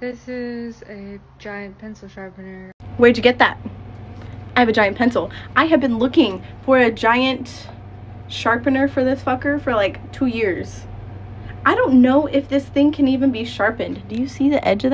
This is a giant pencil sharpener. Where'd you get that? I have a giant pencil. I have been looking for a giant sharpener for this fucker for like two years. I don't know if this thing can even be sharpened. Do you see the edge of that?